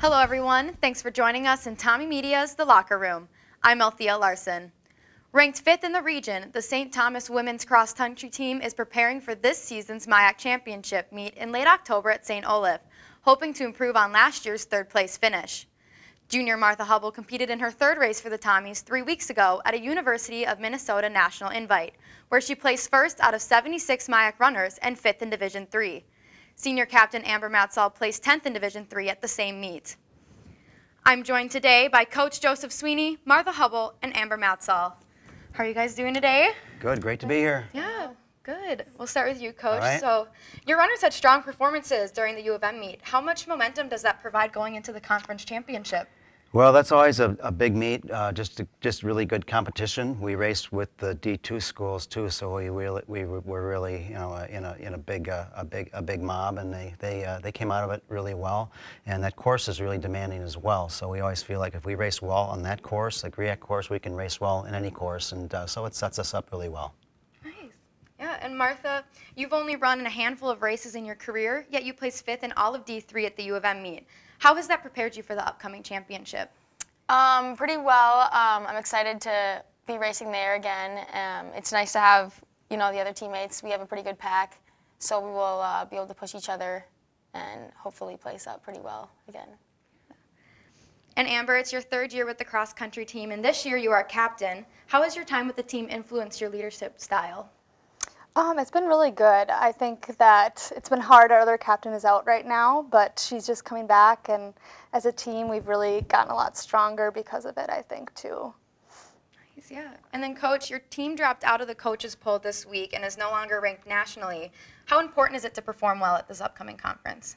Hello, everyone. Thanks for joining us in TommieMedia's The Locker Room. I'm Althea Larson. Ranked fifth in the region, the St. Thomas women's cross country team is preparing for this season's MIAC Championship meet in late October at St. Olaf, hoping to improve on last year's third place finish. Junior Martha Hubbell competed in her third race for the Tommies three weeks ago at a University of Minnesota National Invite, where she placed first out of 76 MIAC runners and fifth in Division III. Senior captain Amber Matzoll placed 10th in Division III at the same meet. I'm joined today by Coach Joseph Sweeney, Martha Hubbell, and Amber Matzoll. How are you guys doing today? Good, great to be here. Yeah, good. We'll start with you, Coach. Right. So, your runners had strong performances during the U of M meet. How much momentum does that provide going into the conference championship? Well, that's always a, a big meet, uh, just just really good competition. We raced with the D2 schools too, so we really we were really you know uh, in a in a big uh, a big a big mob, and they they uh, they came out of it really well. And that course is really demanding as well. So we always feel like if we race well on that course, the GRIAC course, we can race well in any course, and uh, so it sets us up really well. Nice. Yeah, and Martha, you've only run in a handful of races in your career, yet you placed fifth in all of D3 at the U of M meet. How has that prepared you for the upcoming championship? Um, pretty well. Um, I'm excited to be racing there again. Um, it's nice to have you know the other teammates. We have a pretty good pack, so we will uh, be able to push each other and hopefully place up pretty well again. And Amber, it's your third year with the cross country team, and this year you are captain. How has your time with the team influenced your leadership style? Um, it's been really good. I think that it's been hard. Our other captain is out right now, but she's just coming back, and as a team, we've really gotten a lot stronger because of it. I think too. Nice, yeah. And then, coach, your team dropped out of the coaches poll this week and is no longer ranked nationally. How important is it to perform well at this upcoming conference?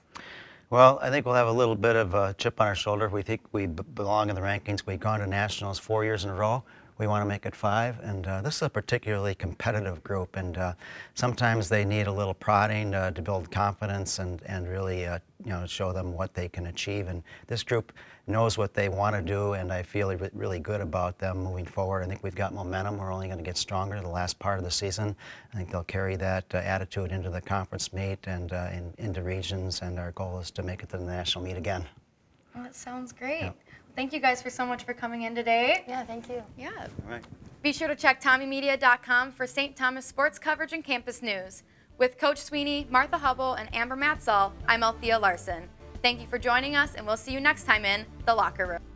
Well, I think we'll have a little bit of a chip on our shoulder. We think we belong in the rankings. We've gone to nationals four years in a row. We want to make it five, and uh, this is a particularly competitive group, and uh, sometimes they need a little prodding uh, to build confidence and, and really uh, you know, show them what they can achieve. And this group knows what they want to do, and I feel really good about them moving forward. I think we've got momentum. We're only going to get stronger the last part of the season. I think they'll carry that uh, attitude into the conference meet and uh, in, into regions, and our goal is to make it to the national meet again. Well, that sounds great. Thank you guys for so much for coming in today. Yeah, thank you. Yeah. All right. Be sure to check TommieMedia.com for St. Thomas sports coverage and campus news. With Coach Sweeney, Martha Hubbell, and Amber Matzoll, I'm Althea Larson. Thank you for joining us, and we'll see you next time in The Locker Room.